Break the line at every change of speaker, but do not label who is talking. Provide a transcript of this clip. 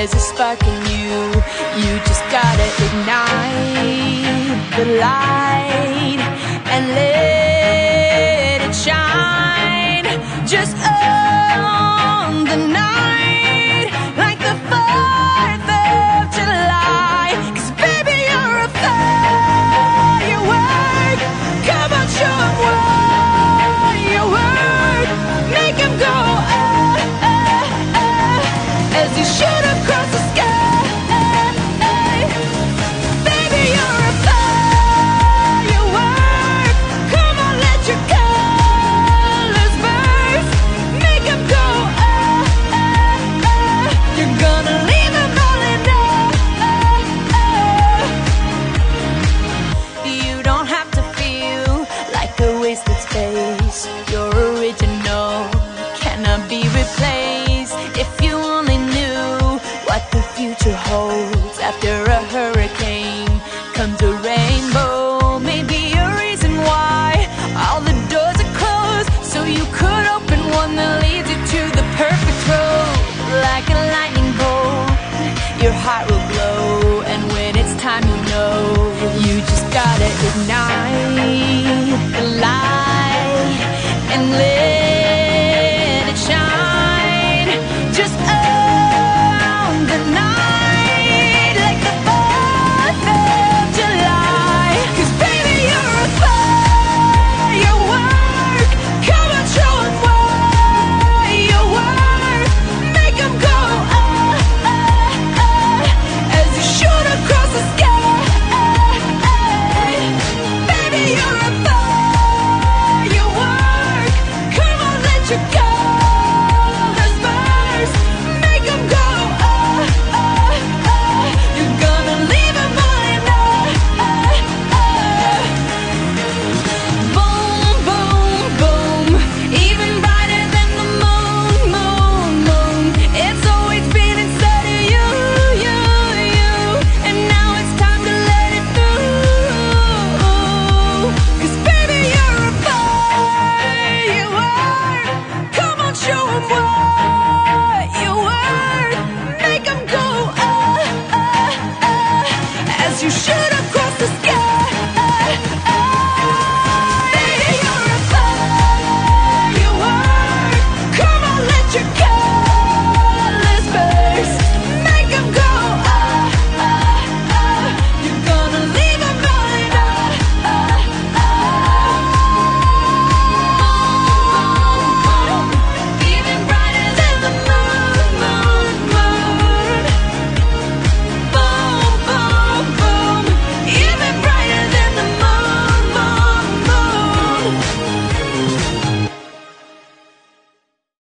there's a spark in you, you just gotta ignite the light space. You're original, cannot be replaced. If you only knew what the future holds after a hurricane comes a rainbow. Maybe a reason why all the doors are closed, so you could open one that leads you to the perfect road. Like a lightning bolt, your heart will glow, and when it's time, you know you just gotta ignite